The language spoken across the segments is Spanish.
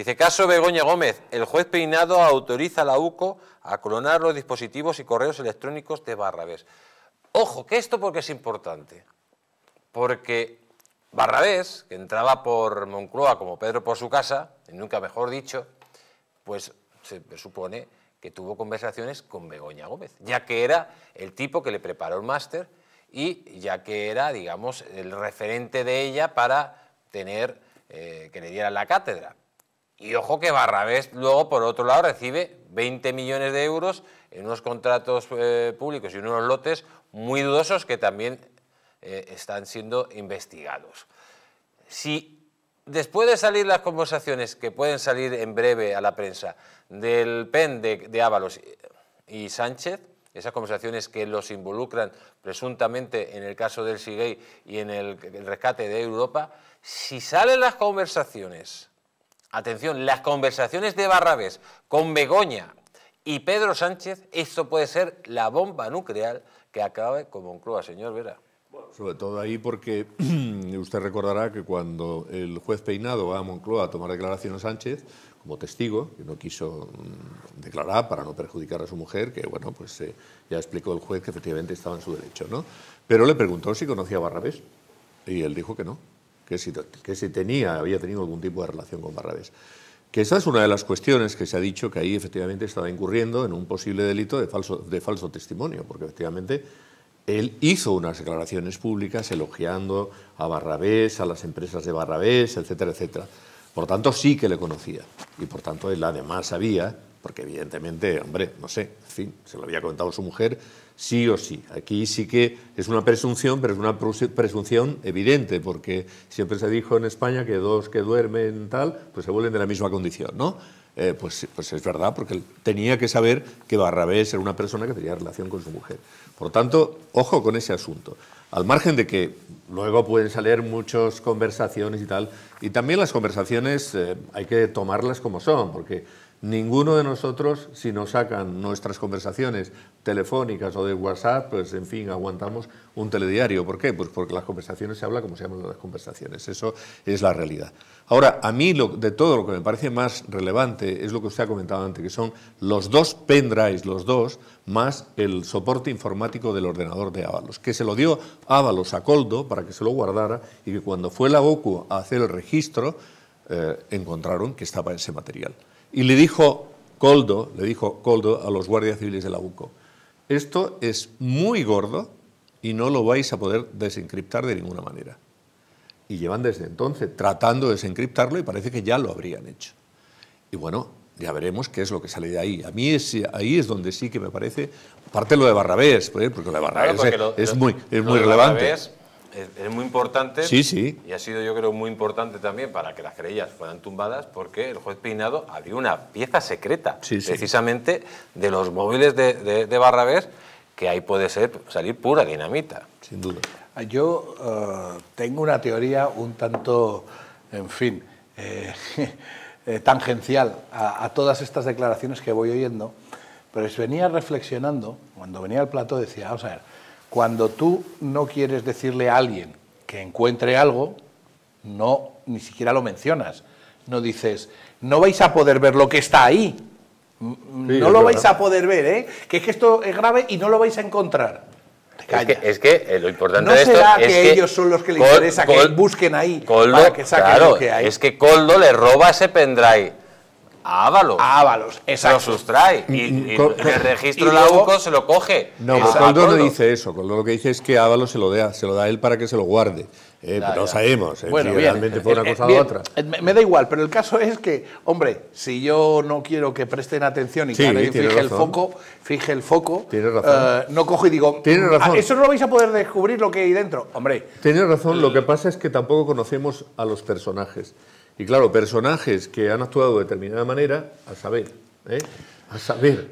Dice, caso Begoña Gómez, el juez Peinado autoriza a la UCO a clonar los dispositivos y correos electrónicos de Barrabés. Ojo, que esto porque es importante. Porque Barrabés, que entraba por Moncloa como Pedro por su casa, y nunca mejor dicho, pues se supone que tuvo conversaciones con Begoña Gómez, ya que era el tipo que le preparó el máster y ya que era, digamos, el referente de ella para tener eh, que le diera la cátedra. Y ojo que Barrabés luego, por otro lado, recibe 20 millones de euros en unos contratos eh, públicos y en unos lotes muy dudosos que también eh, están siendo investigados. Si después de salir las conversaciones que pueden salir en breve a la prensa del PEN de, Ábalos y Sánchez, esas conversaciones que los involucran presuntamente en el caso del SIGEI y en el rescate de Europa, si salen las conversaciones atención, las conversaciones de Barrabés con Begoña y Pedro Sánchez, esto puede ser la bomba nuclear que acabe con Moncloa, señor Vera. sobre todo ahí porque usted recordará que cuando el juez Peinado va a Moncloa a tomar declaración a Sánchez, como testigo, que no quiso mm, declarar para no perjudicar a su mujer, que bueno, pues eh, ya explicó el juez que efectivamente estaba en su derecho, ¿no? Pero le preguntó si conocía a Barrabés y él dijo que no que si, que si tenía, había tenido algún tipo de relación con Barrabés. Que esa es una de las cuestiones que se ha dicho que ahí efectivamente estaba incurriendo en un posible delito de falso, de falso testimonio, porque efectivamente él hizo unas declaraciones públicas elogiando a Barrabés, a las empresas de Barrabés, etcétera, etcétera. Por tanto, sí que le conocía. Y por tanto, él además sabía, porque evidentemente, hombre, no sé, en fin, se lo había contado su mujer, sí o sí. Aquí sí que es una presunción, pero es una presunción evidente, porque siempre se dijo en España que dos que duermen tal, pues se vuelven de la misma condición, ¿no? Eh, pues, pues es verdad, porque tenía que saber que Barrabés era una persona que tenía relación con su mujer. Por tanto, ojo con ese asunto. Al margen de que luego pueden salir muchas conversaciones y tal, y también las conversaciones eh, hay que tomarlas como son, porque Ninguno de nosotros, si nos sacan nuestras conversaciones telefónicas o de WhatsApp, pues en fin, aguantamos un telediario. ¿Por qué? Pues porque las conversaciones se habla como se hablan las conversaciones. Eso es la realidad. Ahora, a mí de todo lo que me parece más relevante es lo que usted ha comentado antes, que son los dos pendrives, los dos, más el soporte informático del ordenador de Ábalos, que se lo dio Ábalos a Coldo para que se lo guardara y que cuando fue la OCU a hacer el registro, eh, encontraron que estaba ese material. Y le dijo Coldo, le dijo Coldo a los guardias civiles de la UCO, esto es muy gordo y no lo vais a poder desencriptar de ninguna manera. Y llevan desde entonces tratando de desencriptarlo y parece que ya lo habrían hecho. Y bueno, ya veremos qué es lo que sale de ahí. A mí es, ahí es donde sí que me parece, aparte lo de Barrabés, pues, porque lo de Barrabés es, muy, es muy relevante es, muy importante. Sí, sí. Y ha sido, yo creo, muy importante también para que las querellas fueran tumbadas, porque el juez Peinado abrió una pieza secreta, precisamente de los móviles de, de, Barrabés, que ahí puede ser salir pura dinamita. Sin duda. Yo eh, tengo una teoría un tanto, en fin, eh, eh, tangencial a, a, todas estas declaraciones que voy oyendo, pero venía reflexionando, cuando venía al plato decía, vamos a ver, cuando tú no quieres decirle a alguien que encuentre algo, no, ni siquiera lo mencionas. No dices, no vais a poder ver lo que está ahí. no lo vais a poder ver, ¿eh? Que es que esto es grave y no lo vais a encontrar. Es que, es que, eh, lo importante ¿No de esto será que, ellos son los que le interesa que busquen ahí para que saquen lo que hay? Es que Coldo le roba ese pendrive Ábalos. A Ábalos, exacto. Lo sustrae y, y, el registro de la UCO se lo coge. No, Coldo no dice eso. Coldo lo que dice es que Ábalos se lo da, se lo da a él para que se lo guarde. Eh, pero no sabemos eh, bueno, si realmente fue una cosa u otra. Me, da igual, pero el caso es que, hombre, si yo no quiero que presten atención y que fije el foco, fije el foco, razón. no cojo y digo, Tienes razón. eso no lo vais a poder descubrir lo que hay dentro. Hombre. Tienes razón, lo que pasa es que tampoco conocemos a los personajes. Y claro, personajes que han actuado de determinada manera, a saber, ¿eh? a saber.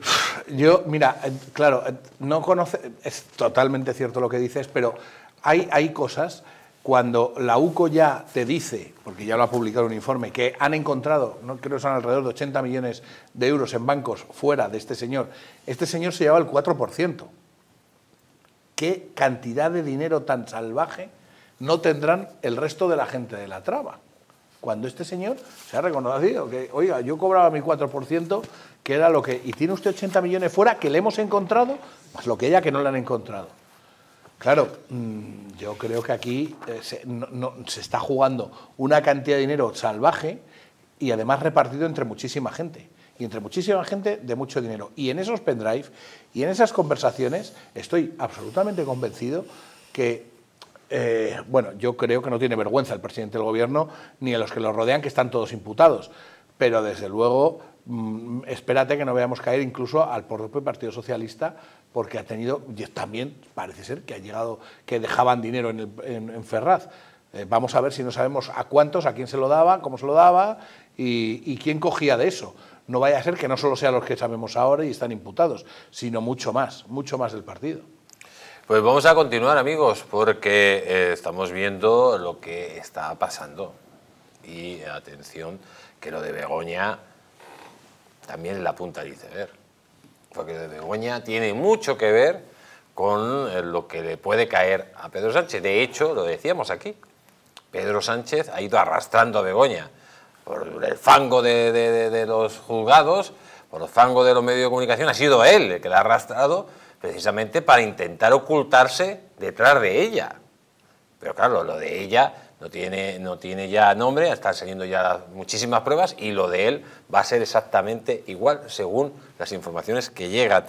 Yo, mira, eh, claro, eh, no conoce, es totalmente cierto lo que dices, pero hay, hay cosas cuando la UCO ya te dice, porque ya lo ha publicado un informe, que han encontrado, no creo que son alrededor de 80 millones de euros en bancos fuera de este señor, este señor se lleva el 4%. ¿Qué cantidad de dinero tan salvaje no tendrán el resto de la gente de la traba? Cuando este señor se ha reconocido que, oiga, yo cobraba mi 4%, que era lo que... Y tiene usted 80 millones fuera que le hemos encontrado, más lo que ella que no le han encontrado. Claro, mm, yo creo que aquí eh, se, se está jugando una cantidad de dinero salvaje y además repartido entre muchísima gente y entre muchísima gente de mucho dinero. Y en esos pendrive y en esas conversaciones estoy absolutamente convencido que, eh, bueno, yo creo que no tiene vergüenza el presidente del gobierno ni a los que lo rodean, que están todos imputados. Pero desde luego, mm, espérate que no veamos caer incluso al propio Partido Socialista, porque ha tenido, también parece ser que ha llegado, que dejaban dinero en, en, Ferraz. Eh, vamos a ver si no sabemos a cuántos, a quién se lo daba, cómo se lo daba y quién cogía de eso no vaya a ser que no solo sean los que sabemos ahora y están imputados, sino mucho más, mucho más del partido. Pues vamos a continuar, amigos, porque eh, estamos viendo lo que está pasando. Y atención, que lo de Begoña también es la punta del iceberg. Porque lo de Begoña tiene mucho que ver con eh, lo que le puede caer a Pedro Sánchez. De hecho, lo decíamos aquí, Pedro Sánchez ha ido arrastrando a Begoña por el fango de, los juzgados, por el fango de los medios de comunicación, ha sido él el que la ha arrastrado precisamente para intentar ocultarse detrás de ella. Pero claro, lo de ella no tiene, no tiene ya nombre, están saliendo ya muchísimas pruebas y lo de él va a ser exactamente igual según las informaciones que llegan.